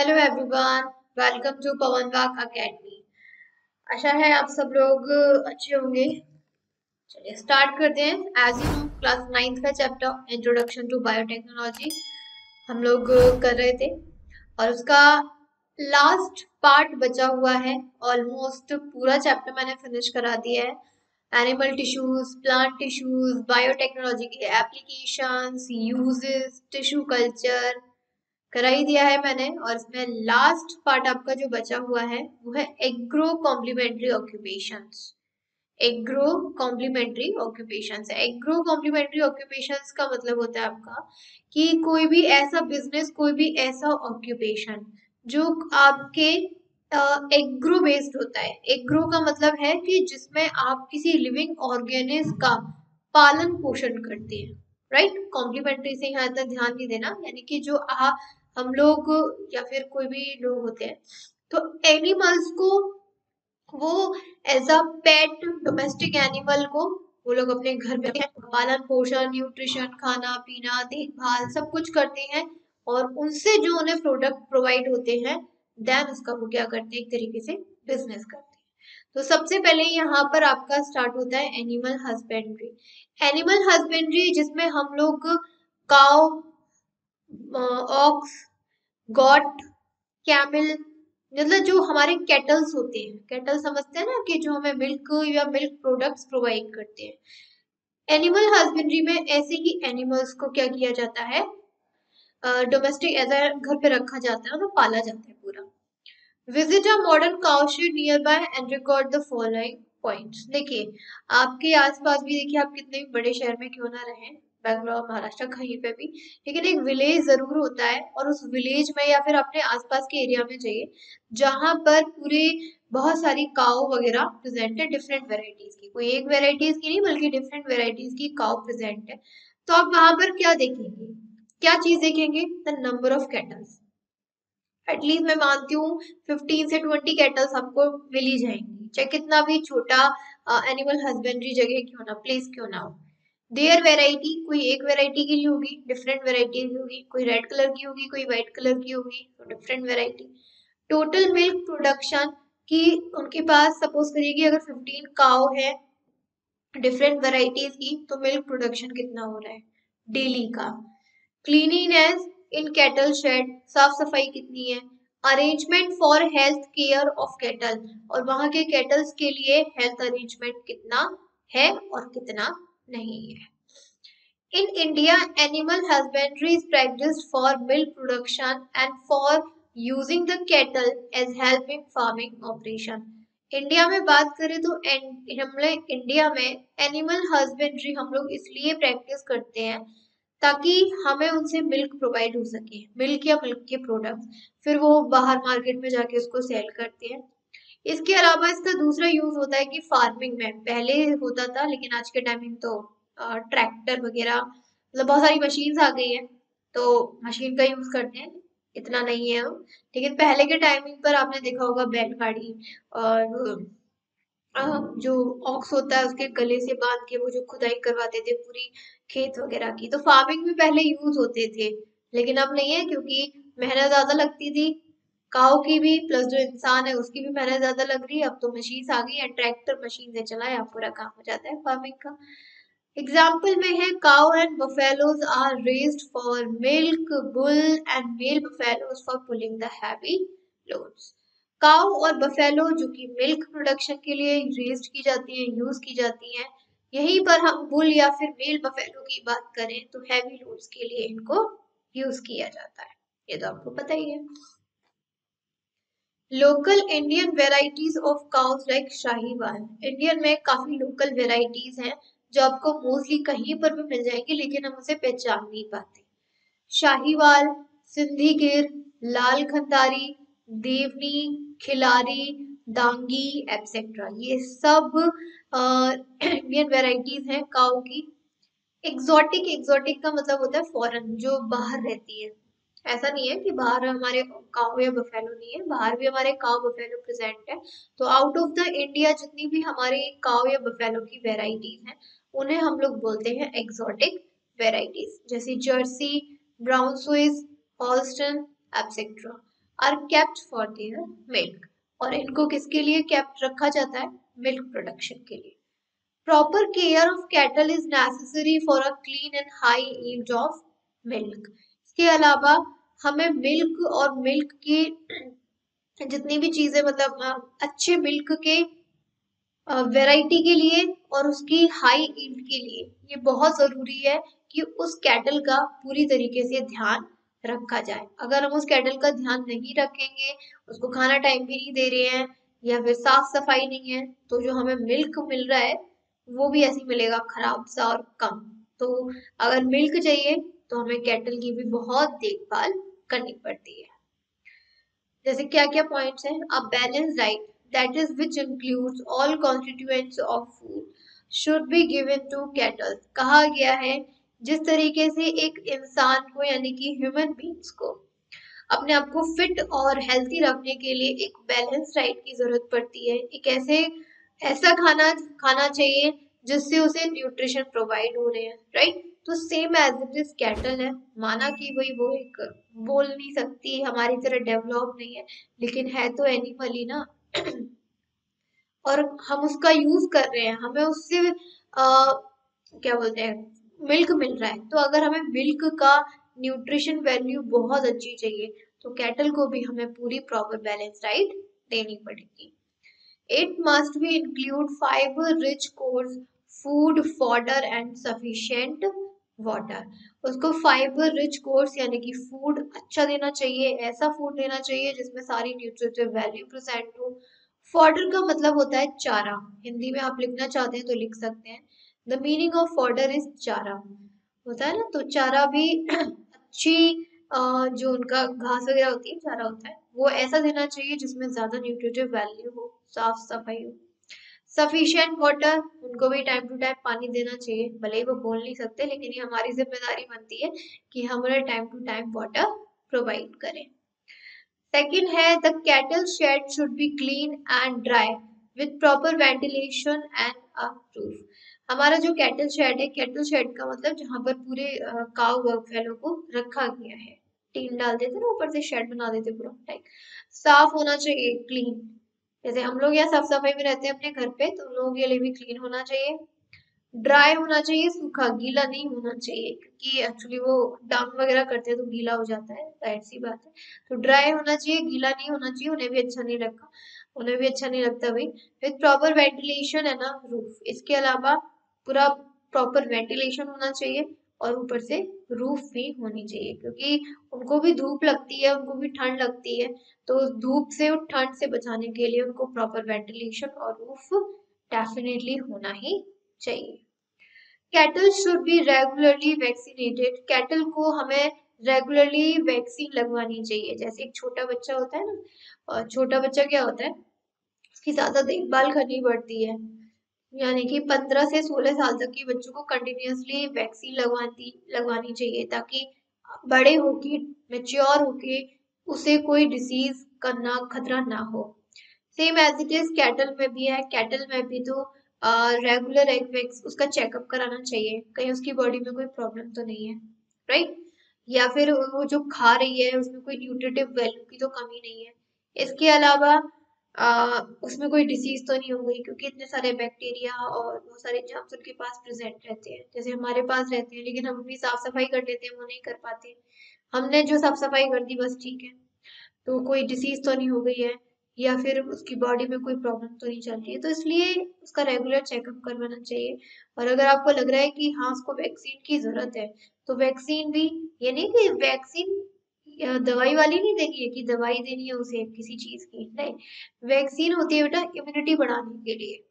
Hello everyone welcome to Pawan walk academy आशा है आप सब लोग अच्छे होंगे। चलिए स्टार्ट करते हैं। As you know class ninth का चैप्टर इंट्रोडक्शन टू बायोटेक्नोलॉजी हम लोग कर रहे थे। और उसका लास्ट पार्ट बचा हुआ है। ऑलमोस्ट पूरा चैप्टर मैंने फिनिश करा दिया है। Animal tissues plant tissues biotechnology के एप्लीकेशंस यूजेस टिश्यू कल्चर करा ही दिया है मैंने और इसमें लास्ट पार्ट आपका जो बचा हुआ है वो है agro complementary occupation agro complementary occupation agro complementary occupation का मतलब होता है आपका कि कोई भी ऐसा बिज़नेस कोई भी ऐसा ऑक्यूपेशन जो आपके एग्रो uh, बेस्ड होता है। एग्रो का मतलब है कि जिसमें आप किसी लिविंग ऑर्गेनिज्म का पालन पोषण करते हैं। Right right? कॉम्प्लीमेंट्री से यहाँ तक ध्यान नहीं देना यानी कि जो आ, हम लोग या फिर कोई भी लोग होते हैं। तो एनिमल्स को वो as a pet domestic animal को वो लोग अपने घर में पालन पोषण न्यूट्रिशन खाना पीना देखभाल सब कुछ करते हैं और उनसे जो उन्हें प्रोडक्ट प्रोवाइड होते हैं देन उसका वो क्या करते हैं एक तरीके से बिज़नेस करते हैं। तो सबसे पहले यहाँ पर आपका स्टार्ट होता है एनिमल हस्बेंड्री एनिमल हस्बेंड्री जिसमें हम लोग काउ ऑक्स गॉट कैमल मतलब जो हमारे कैटल्स होते हैं। कैटल समझते हैं ना कि जो हमें मिल्क या मिल्क प्रोडक्ट्स प्रोवाइड करते हैं। एनिमल हस्बेंड्री में ऐसे ही एनिमल्स को क्या किया जाता है? डोमेस्टिक एज घर पे रखा जाता है तो पाला जाता है पूरा। Visit a modern cowshed nearby and record the following points देखिए, आपके आसपास भी, देखिए आप कितने भी बड़े शहर में क्यों ना रहें। बेंगलोर महाराष्ट्र कहीं पे भी। लेकिन एक विलेज ज़रूर होता है और उस विलेज में या फिर अपने आसपास के एरिया में जाइए, जहाँ पर पूरे बहुत सारी काव वगैरह प्रेजेंट है डिफरेंट वेराइटीज की। कोई एक वेराइटीज की नहीं, बल्कि डिफरेंट वेराइटीज की काव प्रेजेंट है। तो आप वहाँ पर क्या देखेंगे? क्या चीज़ देखेंगे? The number of cattles at least मैं मानती हूँ फिफ्टीन से ट्वेंटी कैटल्स आपको मिल जाएँगी। चाहे कितना भी छोटा एनिमल हस्बेंड्री जगह क्यों ना प्लेस क्यों ना हो। देयर वेराइटी कोई एक वेराइटी की होगी डिफरेंट वेराइटी की होगी, कोई रेड कलर की होगी, कोई व्हाइट कलर की होगी तो different variety total milk production की उनके पास सपोज़ करिए कि अगर 15 काव है डिफरेंट वेराइटीज की तो मिल्क प्रोडक्शन कितना हो रहा है? डेली का। क्लीनिनेस इन कैटल शेड साफ़ सफ़ाई कितनी है? Arrangement for health care of cattle और वहाँ के कैटल्स के लिए हेल्थ अरेंजमेंट कितना है और कितना नहीं है। India animal husbandry is practised for milk production and for using the cattle as help in farming operation India में बात करें तो हम लोग इंडिया में एनिमल हस्बेंड्री हम लोग इसलिए प्रैक्टिस करते हैं ताकि हमें उनसे मिल्क प्रोवाइड हो सके मिल्क या मिल्क के प्रोडक्ट्स फिर वो बाहर मार्केट में जाके उसको सेल करते हैं। इसके अलावा इसका दूसरा यूज़ होता है कि फ़ार्मिंग में। पहले होता था, लेकिन आज के टाइमिंग तो ट्रैक्टर वगैरह मतलब बहुत सारी मशीन आ गई है। तो मशीन का यूज़ करते हैं, इतना नहीं है लेकिन पहले के टाइमिंग पर आपने देखा होगा बैलगाड़ी, और जो ऑक्स होता है, उसके गले से बाँध के वो जो खुदाई करवाते थे पूरी खेत वगैरह की। तो फ़ार्मिंग में पहले यूज़ होते थे, लेकिन अब नहीं है, क्योंकि मेहनत ज़्यादा लगती थी काउ की भी प्लस जो इंसान है, उसकी भी मेहनत ज़्यादा लग रही है। अब तो मशीन आ गई है ट्रैक्टर मशीन से चलाए आप पूरा काम हो जाता है फ़ार्मिंग का। एग्ज़ाम्पल में है cow and buffaloes are raised for milk bull and male buffaloes for pulling the heavy loads cow और बफेलो जो कि मिल्क प्रोडक्शन के लिए रेज्ड की जाती है यूज़ की जाती हैं, यहीं पर हम बुल या फिर मेल बफेलो की बात करें तो हैवी लोड्स के लिए इनको यूज़ किया जाता है। ये तो आपको पता ही है। Local Indian varieties of cows like Sahiwal Indian में काफ़ी लोकल वेराइटीज हैं, जो आपको मोस्टली कहीं पर भी मिल जाएँगी, लेकिन हम उसे पहचान नहीं पाते। शाहीवाल सिंधी गिर लाल खंदारी देवनी खिलारी दांगी एटसेट्रा ये सब इंडियन वेराइटीज हैं काउ की। एग्जॉटिक एग्जॉटिक का मतलब होता है फॉरेन जो बाहर रहती है। ऐसा नहीं है कि बाहर हमारे काउ या बफेलो नहीं है, बाहर भी हमारे काउ बफेलो प्रेजेंट है। तो आउट ऑफ़ द इंडिया जितनी भी हमारी काउ या बफेलो की वेराइटीज हैं, उन्हें हम लोग बोलते हैं एक्सोटिक वेराइटीज जैसे Jersey Brown Swiss Holstein etcetera are kept for their milk और इनको किसके लिए कैप्ट रखा जाता है? मिल्क प्रोडक्शन के लिए। Proper care of cattle is necessary for a clean and high yield of milk इसके अलावा हमें मिल्क और मिल्क की जितनी भी चीज़ें मतलब अच्छे मिल्क के वैरायटी के लिए और उसकी हाई ईल्ड के लिए, ये बहुत ज़रूरी है कि उस कैटल का पूरी तरीके से ध्यान रखा जाए। अगर हम उस कैटल का ध्यान नहीं रखेंगे, उसको खाना टाइम भी नहीं दे रहे हैं या फिर साफ़ सफ़ाई नहीं है तो जो हमें मिल्क मिल रहा है, वो भी ऐसे मिलेगा, खराब सा और कम। तो अगर मिल्क चाहिए तो हमें कैटल की भी बहुत देखभाल करनी पड़ती है। जैसे क्या क्या पॉइंट्स हैं? A balance diet that is which includes all constituents of food, should be given to cattle कहा गया है, जिस तरीके से एक इंसान को, यानी कि ह्यूमन बींग्स को, अपने आप को फिट और हेल्थी रखने के लिए एक बैलेंस डाइट की ज़रूरत पड़ती है। एक ऐसे, ऐसा खाना खाना चाहिए जिससे उसे न्यूट्रिशन प्रोवाइड हो रहे हैं राइट तो same as it is cattle है। माना कि वही वो एक बोल नहीं सकती हमारी तरह डेवलप नहीं है लेकिन है तो एनिमल ही ना। और हम उसका यूज़ कर रहे हैं। हमें उससे आ, क्या बोलते हैं मिल्क मिल रहा है। तो अगर हमें मिल्क का न्यूट्रिशन वैल्यू बहुत अच्छी चाहिए तो कैटल को भी हमें पूरी प्रॉपर बैलेंस डाइट देनी पड़ेगी। It must be include fibre rich coarse food fodder and sufficient water उसको फाइबर रिच कोर्स यानी कि फ़ूड अच्छा देना चाहिए, ऐसा फ़ूड देना चाहिए जिसमें सारी न्यूट्रिटिव वैल्यू प्रेजेंट हो। फॉर्डर का मतलब होता है चारा। हिंदी में आप लिखना चाहते हैं तो लिख सकते हैं। The meaning of fodder is चारा। होता है ना? तो चारा भी अच्छी जो उनका घास वगैरह होती है, चारा होता है, वो ऐसा देना चाहिए जिसमें ज़्यादा न्यूट्रिटिव वैल्यू हो, साफ़ सफ़ाई हो। सफिशियंट वाटर उनको भी टाइम टू टाइम पानी देना चाहिए। भले ही वो बोल नहीं सकते, लेकिन ये हमारी ज़िम्मेदारी बनती है कि हम उन्हें time to time water provide करें। सेकेंड है the cattle shed should be clean and dry with proper ventilation and a roof हमारा जो कैटल शेड है कैटल शेड का मतलब जहाँ पर पूरे काउ बफेलो को रखा गया है। टीन डाल देते ना, ऊपर से शेड बना देते पूरा टाइप साफ़ होना चाहिए क्लीन जैसे हम लोग यहाँ साफ़ सफ़ाई में रहते हैं अपने घर पे तो लोग ये लिए भी क्लीन होना चाहिए। ड्राई होना चाहिए, सूखा, गीला नहीं होना चाहिए, क्योंकि एक्चुअली वो डाउन वगैरह करते हैं तो गीला हो जाता है, ज़ाहिर सी बात है। तो ड्राई होना चाहिए, गीला नहीं होना चाहिए, उन्हें भी अच्छा नहीं लगता, उन्हें भी अच्छा नहीं लगता भाई। विथ प्रॉपर वेंटिलेशन है ना रूफ इसके अलावा पूरा प्रॉपर वेंटिलेशन होना चाहिए। और ऊपर से रूफ भी होनी चाहिए, क्योंकि उनको भी धूप लगती है, उनको भी ठंड लगती है। तो धूप से और ठंड से बचाने के लिए उनको प्रॉपर वेंटिलेशन और रूफ डेफिनेटली होना ही चाहिए। Cattle should be regularly vaccinated cattle को हमें रेगुलरली वैक्सीन लगवानी चाहिए। जैसे एक छोटा बच्चा होता है ना, और छोटा बच्चा क्या होता है, उसकी ज़्यादा देखभाल करनी पड़ती है। यानी कि 15 से 16 साल तक के बच्चों को कंटिन्यूसली वैक्सीन लगवाती, लगवानी चाहिए ताकि बड़े होके मेच्योर होके उसे कोई डिसीज करना, खतरा ना हो। Same as it is cattle में भी है कैटल में भी तो रेगुलर एग वैक्स उसका चेकअप कराना चाहिए। कहीं उसकी बॉडी में कोई प्रॉब्लम तो नहीं है राइट या फिर वो जो खा रही है, उसमें कोई न्यूट्रिटिव वैल्यू की तो कमी नहीं है। इसके अलावा आ, उसमें कोई डिसीज तो नहीं हो गई क्योंकि इतने सारे बैक्टीरिया और बहुत सारे जर्म्स उनके पास प्रेजेंट रहते हैं। जैसे हमारे पास रहते हैं लेकिन हम अपनी साफ़ सफ़ाई कर लेते हैं वो नहीं कर पाते हमने जो साफ़ सफ़ाई कर दी बस ठीक है। तो कोई डिसीज तो नहीं हो गई है या फिर उसकी बॉडी में कोई प्रॉब्लम तो नहीं चल रही है। तो इसलिए उसका रेगुलर चेकअप करवाना चाहिए। और अगर आपको लग रहा है कि हाँ उसको वैक्सीन की ज़रूरत है तो वैक्सीन भी यानी कि वैक्सीन दवाई वाली नहीं देनी है कि दवाई देनी है उसे किसी चीज़ की, नहीं। वैक्सीन होती है बेटा इम्यूनिटी बढ़ाने के लिए।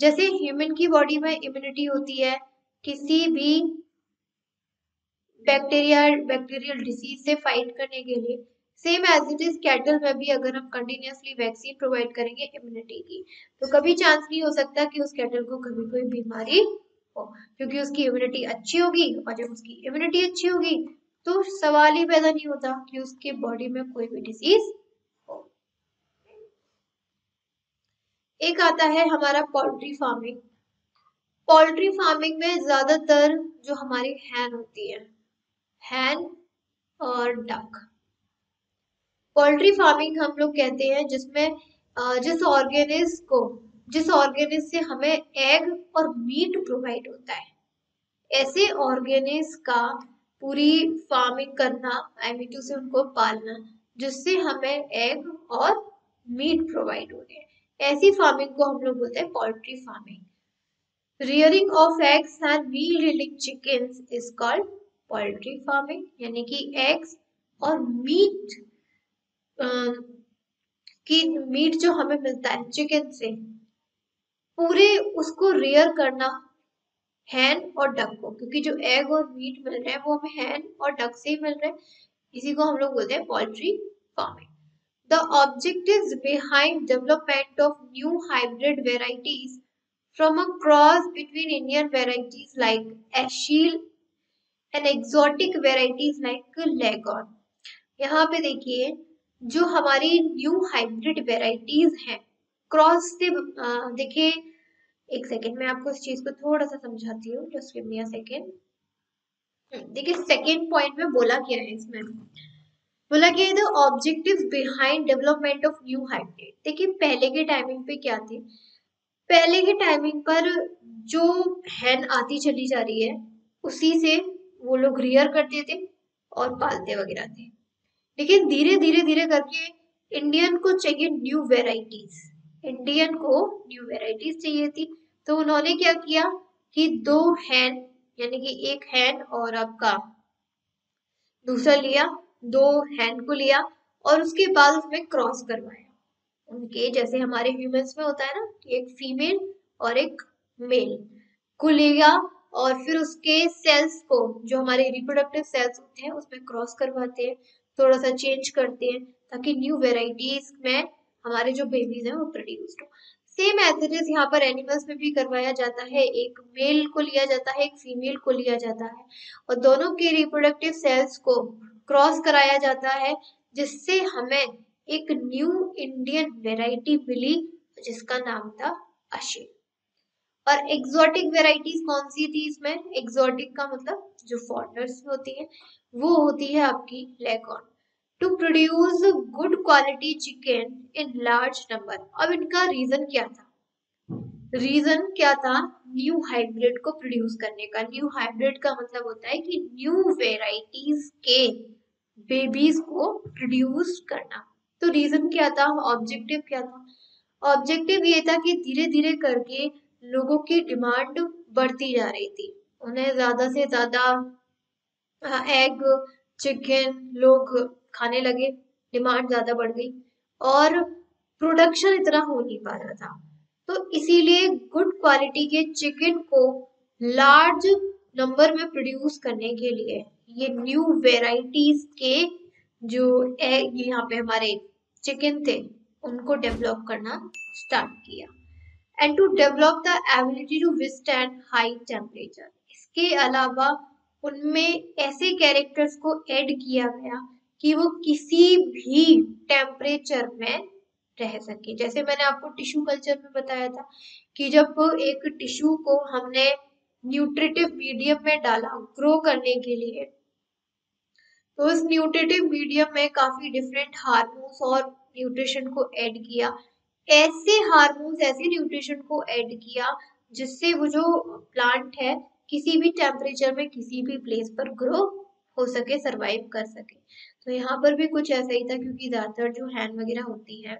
जैसे ह्यूमन की बॉडी में इम्यूनिटी होती है, किसी भी बैक्टीरिया बैक्टीरियल डिसीज से फाइट करने के लिए same as it is cattle में भी अगर हम कंटिन्यूसली वैक्सीन प्रोवाइड करेंगे इम्यूनिटी की तो कभी चांस नहीं हो सकता कि उस कैटल को कभी कोई बीमारी हो, क्योंकि उसकी इम्यूनिटी अच्छी होगी और जब उसकी इम्यूनिटी अच्छी होगी तो सवाल ही पैदा नहीं होता कि उसके बॉडी में कोई भी डिसीज हो। एक आता है हमारा पोल्ट्री फ़ार्मिंग पोल्ट्री फ़ार्मिंग में ज़्यादातर जो हमारी हैन होती है हैन और डक पोल्ट्री फ़ार्मिंग हम लोग कहते हैं जिसमें जिस ऑर्गेनिज को, जिस ऑर्गेनिज से हमें एग और मीट प्रोवाइड होता है। ऐसे ऑर्गेनिज का पूरी फ़ार्मिंग करना आई मीन टू से उनको पालना, जिससे हमें एग और मीट प्रोवाइड हो रहे हैं। ऐसी फ़ार्मिंग को हम लोग बोलते हैं poultry farming rearing of eggs and meal reeling chickens is called poultry farming यानी कि एग्स और मीट की मीट जो हमें मिलता है चिकन से, पूरे उसको रेयर करना हैन और डक को, क्योंकि जो एग और मीट मिल रहे हैं वो हमें हैन और डक से ही मिल रहे हैं। इसी को हम लोग बोलते हैं poultry farming the objective behind development of new hybrid varieties from a cross between Indian varieties like Aseel and exotic varieties like leghorn यहाँ पे देखिए, जो हमारी न्यू हाइब्रिड वेराइटीज हैं क्रॉस से देखिए एक सेकेंड मैं आपको इस चीज़ को थोड़ा सा समझाती हूँ just give me a second देखिए सेकेंड पॉइंट में बोला क्या है इसमें? बोला क्या है the objective behind development of new hybrid देखिए, पहले के टाइमिंग पे क्या थी? पहले के टाइमिंग पर जो हैन आती चली जा रही है, उसी से वो लोग रियर करते थे और पालते वगैरह थे। लेकिन धीरे धीरे धीरे करके इंडियन को चाहिए न्यू वेराइटीज इंडियन को न्यू वेराइटीज चाहिए थी। तो उन्होंने क्या किया कि दो हैन यानी कि एक हैन और आपका दूसरा लिया, दो हैन को लिया और उसके बाद उसमें क्रॉस करवाया। उनके जैसे हमारे ह्यूमंस में होता है ना एक फीमेल और एक मेल को लिया और फिर उसके सेल्स को, जो हमारे रिप्रोडक्टिव सेल्स होते हैं, उसमें क्रॉस करवाते हैं, थोड़ा सा चेंज करते हैं, ताकि न्यू वेराइटीज में हमारे जो बेबीज हैं, वो प्रोड्यूस्ड हो। सेम एज इट इज़ यहाँ पर एनिमल्स में भी करवाया जाता है। एक मेल को लिया जाता है, एक फीमेल को लिया जाता है। और दोनों के रिप्रोडक्टिव सेल्स को क्रॉस कराया जाता है, जिससे हमें एक न्यू इंडियन वेराइटी मिली, जिसका नाम था अशे और एग्जॉटिक वेराइटीज कौन सी थी इसमें? एग्जॉटिक का मतलब जो फॉरनर्स होती है, वो होती है आपकी leghorn to produce good quality chicken in large number अब इनका रीजन क्या था? रीजन क्या था? न्यू हाइब्रिड को प्रोड्यूस करने का। न्यू हाइब्रिड का मतलब होता है कि न्यू वेराइटीज के बेबीज को प्रोड्यूस करना। तो रीजन क्या था? ऑब्जेक्टिव क्या था? ऑब्जेक्टिव ये था कि धीरे धीरे करके लोगों की डिमांड बढ़ती जा रही थी। उन्हें ज़्यादा से ज़्यादा एग चिकन लोग खाने लगे, डिमांड ज़्यादा बढ़ गई और प्रोडक्शन इतना हो नहीं पा रहा था। तो इसीलिए गुड क्वालिटी के चिकन को लार्ज नंबर में प्रोड्यूस करने के लिए ये न्यू वेराइटीज के जो यहाँ पे हमारे चिकन थे, उनको डेवलप करना स्टार्ट किया। And to develop the ability to withstand high temperature इसके अलावा उनमें ऐसे कैरेक्टर्स को ऐड किया गया कि वो किसी भी टेम्परेचर में रह सके। जैसे मैंने आपको टिश्यू कल्चर में बताया था कि जब एक टिश्यू को हमने न्यूट्रिटिव मीडियम में डाला ग्रो करने के लिए तो इस न्यूट्रिटिव मीडियम में काफ़ी डिफरेंट हार्मोन्स और न्यूट्रिशन को ऐड किया। ऐसे हार्मोन्स ऐसे न्यूट्रिशन को ऐड किया जिससे वो जो प्लांट है किसी भी टेम्परेचर में किसी भी प्लेस पर ग्रो हो सके सरवाइव कर सके। तो यहाँ पर भी कुछ ऐसा ही था क्योंकि ज़्यादातर जो हैन वगैरह होती है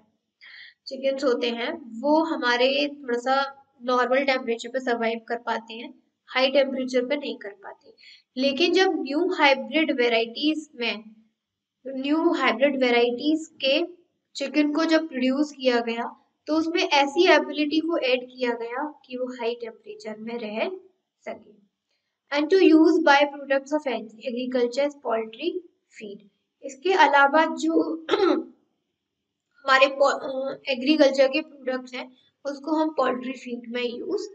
चिकन्स होते हैं, वो हमारे थोड़ा सा नॉर्मल टेम्परेचर पे सर्वाइव कर पाते हैं हाई टेम्परेचर पे नहीं कर पाते लेकिन जब न्यू हाइब्रिड वेराइटीज में न्यू हाइब्रिड वेराइटीज के चिकन को जब प्रोड्यूस किया गया तो उसमें ऐसी एबिलिटी को ऐड किया गया कि वो हाई टेम्परेचर में रह सके। And to use by products of agriculture poultry feed इसके अलावा जो हमारे एग्रीकल्चर के प्रोडक्ट्स हैं, उसको हम पोल्ट्री फ़ीड में यूज़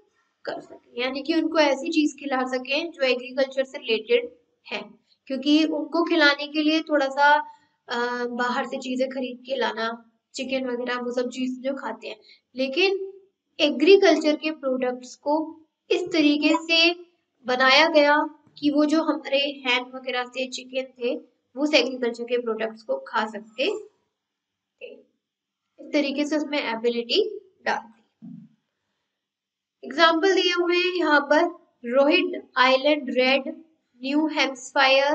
कर सकें। यानी कि उनको ऐसी चीज़ खिला सकें जो एग्रीकल्चर से रिलेटेड है। क्योंकि उनको खिलाने के लिए थोड़ा सा बाहर से चीज़ें खरीद के लाना चिकन वगैरह, वो सब चीज़ जो खाते हैं। लेकिन एग्रीकल्चर के प्रोडक्ट्स को इस तरीके से बनाया गया कि वो जो हमारे हैंड वगैरह से चिकन थे वो एग्रीकल्चर के प्रोडक्ट्स को खा सकते इस तरीके से उसमें एबिलिटी डालती एग्ज़ाम्पल दिए हुए हैं यहाँ पर, Rhode Island Red New Hampshire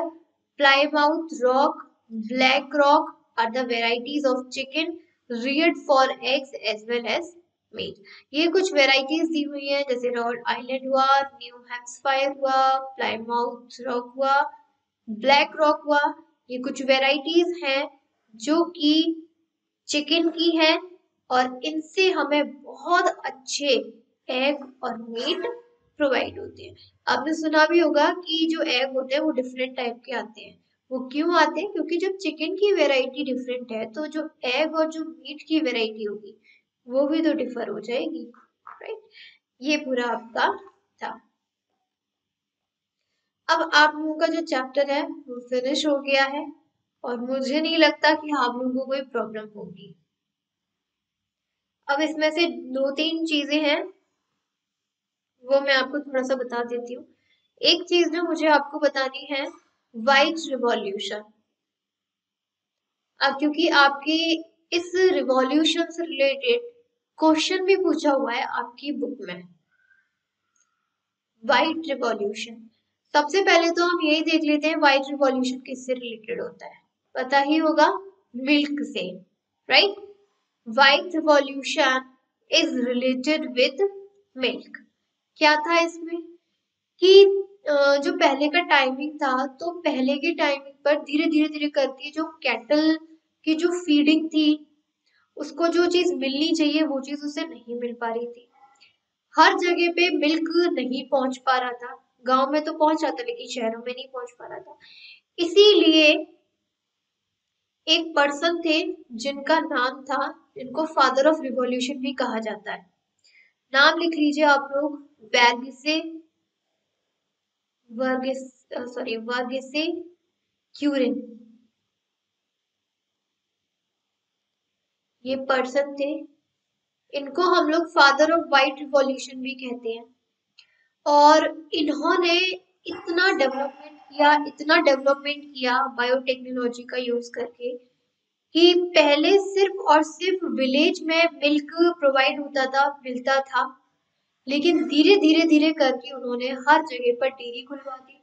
Plymouth Rock Black Rock are the varieties of chicken reared for eggs as well as meat. ये कुछ वेराइटीज दी हुई है, जैसे रॉड आइलैंड हुआ न्यू हेम्सफायर हुआ प्लाईमाउथ रॉक हुआ ब्लैक रॉक हुआ। ये कुछ वेराइटीज हैं जो कि चिकन की है और इनसे हमें बहुत अच्छे एग और मीट प्रोवाइड होते हैं। आपने सुना भी होगा कि जो एग होते हैं वो डिफरेंट टाइप के आते हैं। वो क्यों आते हैं? क्योंकि जब चिकन की वेराइटी डिफरेंट है तो जो एग और जो मीट की वेराइटी होगी, वो भी तो डिफर हो जाएगी राइट ये पूरा आपका था। अब आप लोगों का जो चैप्टर है, वो फिनिश हो गया है और मुझे नहीं लगता कि आप लोगों को कोई प्रॉब्लम होगी। अब इसमें से दो तीन चीज़ें हैं, वो मैं आपको थोड़ा सा बता देती हूँ। एक चीज़ जो मुझे आपको बतानी है वाइट रिवॉल्यूशन अब क्योंकि आपके इस रिवॉल्यूशन से रिलेटेड क्वेश्चन भी पूछा हुआ है आपकी बुक में। वाइट रिवॉल्यूशन सबसे पहले तो हम यही देख लेते हैं वाइट रिवॉल्यूशन किससे रिलेटेड होता है। पता ही होगा मिल्क से right white revolution is related with milk क्या था इसमें? कि जो पहले का टाइमिंग था तो पहले के टाइमिंग पर धीरे धीरे धीरे करके जो कैटल की जो फीडिंग थी, उसको जो चीज़ मिलनी चाहिए, वो चीज़ उसे नहीं मिल पा रही थी। हर जगह पे मिल्क नहीं पहुँच पा रहा था। गाँव में तो पहुँच था लेकिन शहरों में नहीं पहुँच पा रहा था। इसीलिए एक पर्सन थे जिनका नाम था, जिनको फादर ऑफ़ रिवॉल्यूशन भी कहा जाता है। नाम लिख लीजिए आप लोग बैगिसे वर्गिस सॉरी वर्गिसे क्यूरिन। ये पर्सन थे। इनको हम लोग फादर ऑफ़ वाइट रिवॉल्यूशन भी कहते हैं। और इन्होंने इतना डेवलपमेंट किया, इतना डेवलपमेंट किया बायोटेक्नोलॉजी का यूज़ करके कि पहले सिर्फ़ और सिर्फ़ विलेज में मिल्क प्रोवाइड होता था, मिलता था। लेकिन धीरे धीरे धीरे करके उन्होंने हर जगह पर डेयरी खुलवा दी।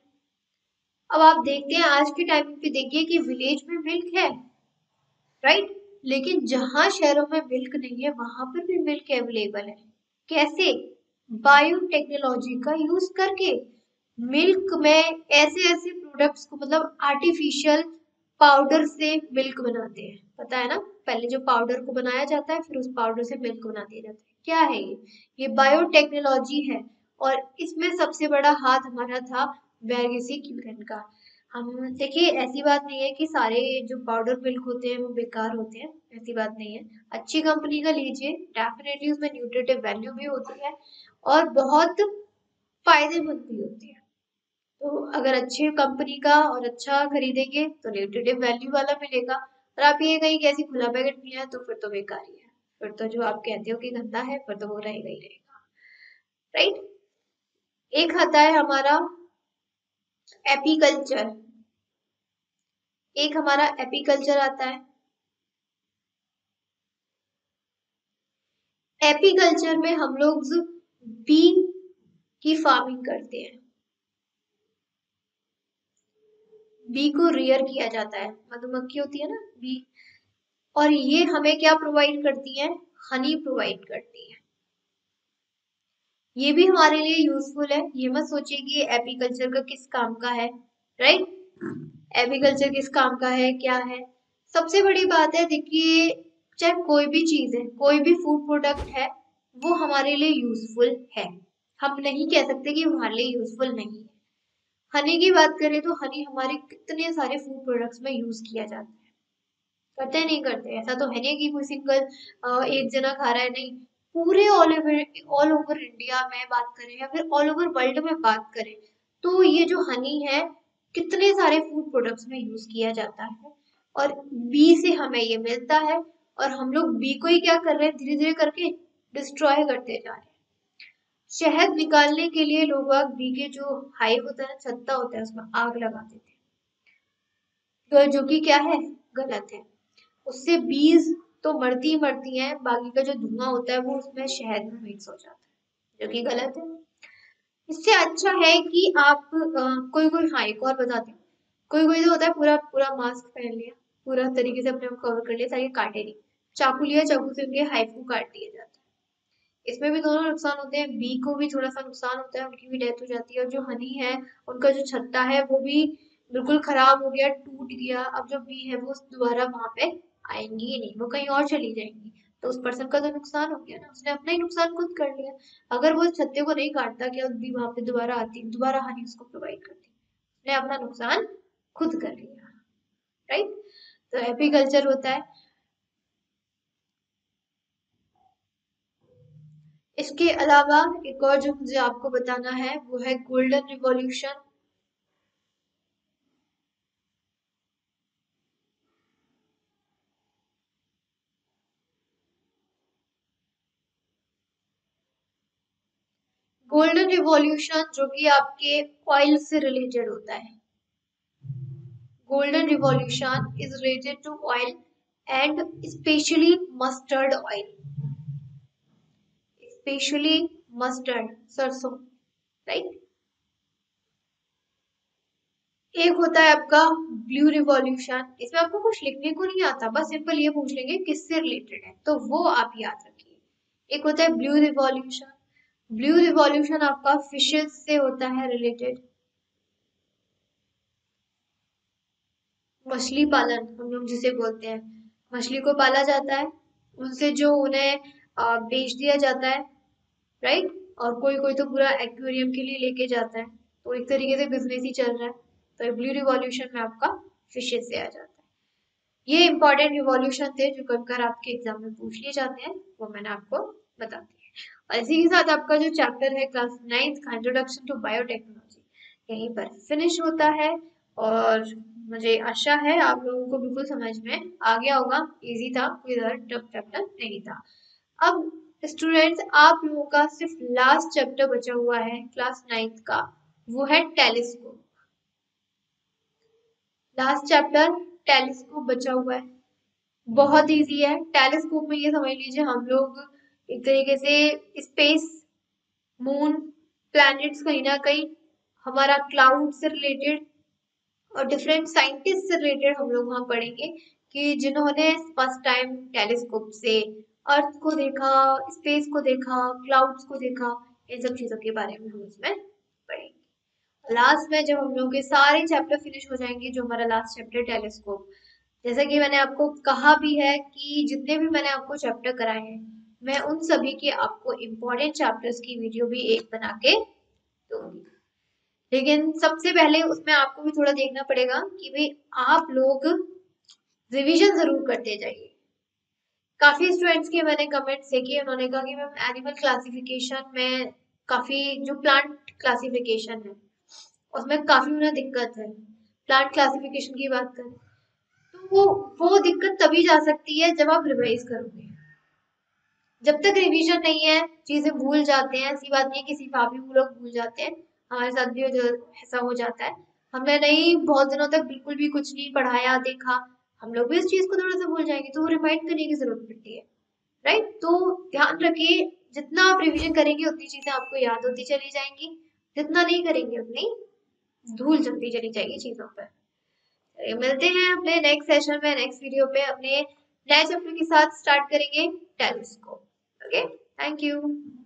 अब आप देखते हैं, आज के टाइम पे देखिए कि विलेज में मिल्क है राइट लेकिन जहाँ शहरों में मिल्क नहीं है, वहाँ पर भी मिल्क अवेलेबल है। कैसे? बायोटेक्नोलॉजी का यूज़ करके मिल्क में ऐसे ऐसे प्रोडक्ट्स को मतलब आर्टिफिशियल पाउडर से मिल्क बनाते हैं। पता है ना? पहले जो पाउडर को बनाया जाता है, फिर उस पाउडर से मिल्क बना दिया जाता है। क्या है ये? ये बायोटेक्नोलॉजी है और इसमें सबसे बड़ा हाथ हमारा था वैगेसी क्यूरन का। हम, देखिए, ऐसी बात नहीं है कि सारे जो पाउडर मिल्क होते हैं, वो बेकार होते हैं, ऐसी बात नहीं है। अच्छी कंपनी का लीजिए डेफिनेटली उसमें न्यूट्रिटिव वैल्यू भी होती है और बहुत फ़ायदेमंद भी होती है। तो अगर अच्छे कंपनी का और अच्छा खरीदेंगे तो न्यूट्रिटिव वैल्यू वाला मिलेगा। और आप ये कहीं कैसी खुला पैकेट लिया है तो फिर तो बेकार ही। है फिर तो जो आप कहते हो कि गंदा है, फिर तो वो रहेगा ही रहेगा। राइट एक आता है हमारा एपीकल्चर। एक हमारा एपीकल्चर आता है। एपीकल्चर में हम लोग बी की फ़ार्मिंग करते हैं। बी को रियर किया जाता है। मधुमक्खी होती है ना, बी। और ये हमें क्या प्रोवाइड करती है? हनी प्रोवाइड करती है। ये भी हमारे लिए यूजफुल है। ये मत सोचिए कि एपीकल्चर का किस काम का है राइट एपीकल्चर किस काम का है, क्या है? सबसे बड़ी बात है, देखिए, चाहे कोई भी चीज़ है, कोई भी फ़ूड प्रोडक्ट है, वो हमारे लिए यूजफुल है। हम नहीं कह सकते कि हमारे लिए यूजफुल नहीं है। हनी की बात करें तो हनी हमारे कितने सारे फ़ूड प्रोडक्ट्स में यूज़ किया जाता है। करते नहीं करते? ऐसा तो है नहीं कि कोई सिंगल एक जना खा रहा है, नहीं। पूरे all over all over India में बात करें या फिर ऑल ओवर वर्ल्ड में बात करें तो ये जो हनी है, कितने सारे फ़ूड प्रोडक्ट्स में यूज़ किया जाता है? और बी से हमें ये मिलता है और हम लोग बी को ही क्या कर रहे हैं? धीरे धीरे करके डिस्ट्रॉय करते जा रहे हैं। शहद निकालने के लिए लोग बी के जो हाइव होता है, छत्ता होता है, उसमें आग लगा देते हैं तो जो कि क्या है? गलत है। उससे बीज तो मरती ही मरती हैं बाकी का जो धुआँ होता है वो उसमें शहद में मिक्स हो जाता है जो कि गलत है। इससे अच्छा है कि आप आ, कोई कोई हाँ एक और बताते हैं। कोई कोई तो होता है पूरा पूरा मास्क पहन लिया पूरा तरीके से अपने कवर कर लिया ताकि काटे नहीं। चाकू लिया चाकू से उनके हाइप को काट दिया जाता है। इसमें भी दोनों नुकसान होते हैं बी को भी थोड़ा सा नुकसान होता है उनकी भी डेथ हो जाती है और जो हनी है उनका जो छत्ता है वो भी बिल्कुल खराब हो गया टूट गया। अब जो बी है वो दोबारा वहाँ पे आएँगी ही नहीं, वो कहीं और चली जाएँगी। तो उस पर्सन का तो नुकसान हो गया ना, उसने अपना ही नुकसान खुद कर लिया। अगर वो छत्ते को नहीं काटता क्या बी वहाँ पे दोबारा आती, दोबारा हानि उसको प्रोवाइड करती, उसने अपना नुकसान खुद कर लिया राइट तो एपीकल्चर होता है। इसके अलावा एक और जो मुझे आपको बताना है, वो है गोल्डन रिवॉल्यूशन गोल्डन रिवॉल्यूशन जो कि आपके ऑयल से रिलेटेड होता है। Golden revolution is related to oil and specially mustard oil specially mustard सरसों राइट एक होता है आपका ब्लू रिवॉल्यूशन इसमें आपको कुछ लिखने को नहीं आता, बस सिंपल ये पूछ लेंगे किससे रिलेटेड है। तो वो आप याद रखिए। एक होता है ब्लू रिवॉल्यूशन ब्लू रिवॉल्यूशन आपका फिशेस से होता है रिलेटेड मछली पालन, हम लोग जिसे बोलते हैं। मछली को पाला जाता है, उनसे जो उन्हें बेच दिया जाता है राइट और कोई कोई तो पूरा एक्वेरियम के लिए लेके जाता है। तो एक तरीके से बिज़नेस ही चल रहा है। तो ब्लू रिवॉल्यूशन में आपका फिशेस से आ जाता है। ये इंपॉर्टेंट रिवॉल्यूशन थे जो कभी आपके एग्ज़ाम में पूछ लिए जाते हैं, वो मैंने आपको बता दिया। और इसी के साथ आपका जो चैप्टर है क्लास नाइन्थ का इंट्रोडक्शन टू बायोटेक्नोलॉजी यहीं पर फिनिश होता है और मुझे आशा है आप लोगों को बिल्कुल समझ में आ गया होगा। इजी था, कोई ज़्यादा टफ चैप्टर नहीं था। अब स्टूडेंट्स आप लोगों का सिर्फ़ लास्ट चैप्टर बचा हुआ है क्लास नाइन्थ का, वो है टेलीस्कोप लास्ट चैप्टर टेलीस्कोप बचा हुआ है। बहुत इजी है। टेलीस्कोप में ये समझ लीजिए हम लोग एक तरीके से स्पेस मून प्लैनेट्स कहीं ना कहीं हमारा क्लाउड से रिलेटेड और डिफरेंट साइंटिस्ट से रिलेटेड हम लोग वहाँ पढ़ेंगे कि जिन्होंने फ़र्स्ट टाइम टेलीस्कोप से अर्थ को देखा स्पेस को देखा क्लाउड्स को देखा, इन सब चीज़ों के बारे में हम इसमें पढ़ेंगे। लास्ट में जब हम लोग के सारे चैप्टर फिनिश हो जाएँगे, जो हमारा लास्ट चैप्टर टेलीस्कोप जैसा कि मैंने आपको कहा भी है कि जितने भी मैंने आपको चैप्टर कराए हैं मैं उन सभी के आपको इम्पोर्टेंट चैप्टर्स की वीडियो भी एक बना के दूँगी। लेकिन सबसे पहले उसमें आपको भी थोड़ा देखना पड़ेगा कि भाई आप लोग रिवीजन ज़रूर करते जाइए। काफ़ी स्टूडेंट्स के मैंने कमेंट देखे, उन्होंने कहा कि मैम एनिमल क्लासिफिकेशन में काफ़ी जो प्लांट क्लासिफिकेशन है, उसमें काफ़ी उन्हें दिक्कत है। प्लांट क्लासिफिकेशन की बात करें तो वो वो दिक्कत तभी जा सकती है जब आप रिवाइज करोगे। जब तक रिवीजन नहीं है, चीज़ें भूल जाते हैं, ऐसी बात नहीं है कि सिर्फ़ ही लोग भूल जाते हैं, हमारे साथ भी ऐसा हो जाता है। हमने नहीं, बहुत दिनों तक बिल्कुल भी कुछ नहीं पढ़ाया, देखा। हम लोग भी इस चीज़ को थोड़ा सा भूल जाएँगे तो वो रिमाइंड करने की ज़रूरत पड़ती है राइट तो ध्यान रखिए, जितना आप रिविजन करेंगे, उतनी चीज़ें आपको याद होती चली जाएँगी। जितना नहीं करेंगे, उतनी धूल चलती चली जाएगी चीज़ों पर। मिलते हैं अपने नेक्स्ट सेशन में नेक्स्ट वीडियो पे, अपने नए चैप्टर के साथ स्टार्ट करेंगे टेलिस्कोप Okay, thank you.